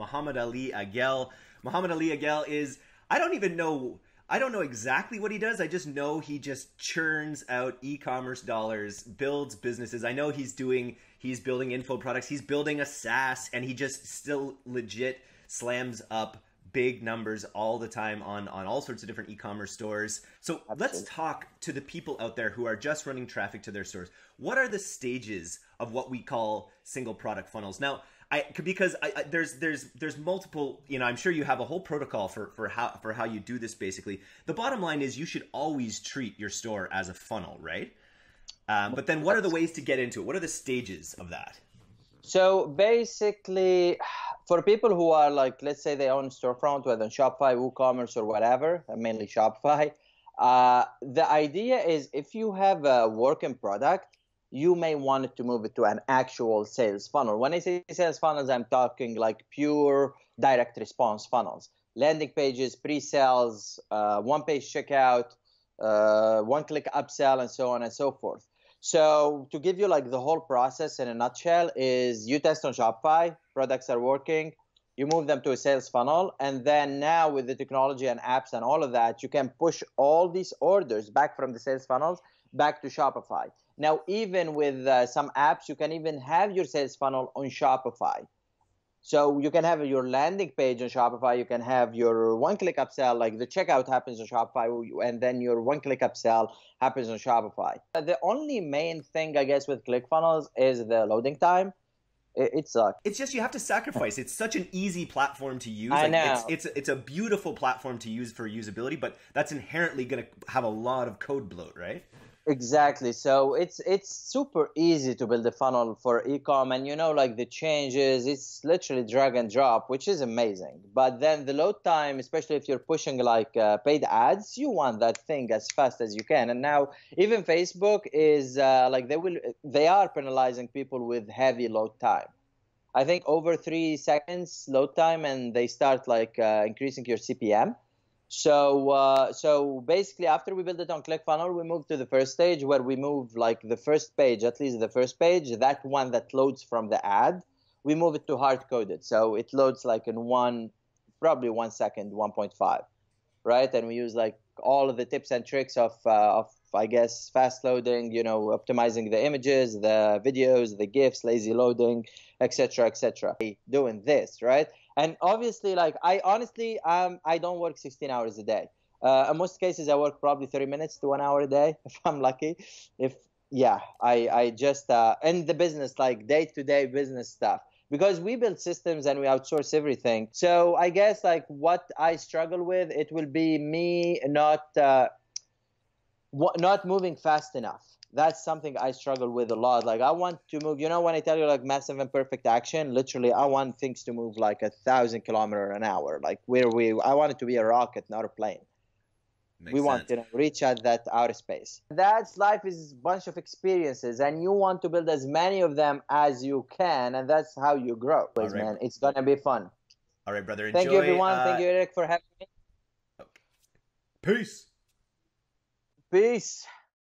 Mohamed Ali Aguel. Mohamed Ali Aguel is I don't even know I don't know exactly what he does. I just know he just churns out e-commerce dollars, builds businesses. I know he's doing he's building info products, he's building a SaaS and he just still legit slams up big numbers all the time on on all sorts of different e-commerce stores. So Absolutely. let's talk to the people out there who are just running traffic to their stores. What are the stages of what we call single product funnels? Now, I because I, I, there's there's there's multiple you know I'm sure you have a whole protocol for for how for how you do this basically. The bottom line is you should always treat your store as a funnel, right? Um, but then what are the ways to get into it? What are the stages of that? So basically, for people who are like, let's say they own storefront, whether on Shopify, WooCommerce, or whatever, mainly Shopify, uh, the idea is if you have a working product, you may want to move it to an actual sales funnel. When I say sales funnels, I'm talking like pure direct response funnels, landing pages, pre-sales, uh, one-page checkout, uh, one-click upsell, and so on and so forth. So to give you like the whole process in a nutshell is you test on Shopify, products are working, you move them to a sales funnel, and then now with the technology and apps and all of that, you can push all these orders back from the sales funnels back to Shopify. Now, even with uh, some apps, you can even have your sales funnel on Shopify. So you can have your landing page on Shopify. You can have your one-click upsell, like the checkout happens on Shopify, and then your one-click upsell happens on Shopify. The only main thing, I guess, with ClickFunnels is the loading time. It, it sucks. It's just you have to sacrifice. It's such an easy platform to use. I like, know. It's, it's it's a beautiful platform to use for usability, but that's inherently going to have a lot of code bloat, right? Exactly. So it's it's super easy to build a funnel for ecom, and you know, like the changes, it's literally drag and drop, which is amazing. But then the load time, especially if you're pushing like uh, paid ads, you want that thing as fast as you can. And now even Facebook is uh, like they will they are penalizing people with heavy load time. I think over three seconds load time, and they start like uh, increasing your CPM. So uh, so basically, after we build it on ClickFunnels, we move to the first stage where we move like the first page, at least the first page, that one that loads from the ad, we move it to hard coded. So it loads like in one, probably one second, 1.5, right? And we use like all of the tips and tricks of uh, of I guess fast loading, you know, optimizing the images, the videos, the GIFs, lazy loading, etc., etc. Doing this, right? And obviously like i honestly um i don't work 16 hours a day. Uh, in most cases i work probably 30 minutes to one hour a day if i'm lucky. If yeah i i just uh in the business like day-to-day business stuff. Because we build systems and we outsource everything. So i guess like what i struggle with it will be me not uh, not moving fast enough that's something I struggle with a lot. Like I want to move. You know, when I tell you like massive and perfect action, literally, I want things to move like a thousand kilometer an hour. Like where we, I want it to be a rocket, not a plane. Makes we want to you know, reach at that outer space. That's life is a bunch of experiences, and you want to build as many of them as you can, and that's how you grow. Right. man, it's gonna be fun. All right, brother. Enjoy, Thank you, everyone. Uh... Thank you, Eric, for having me. Peace. Peace.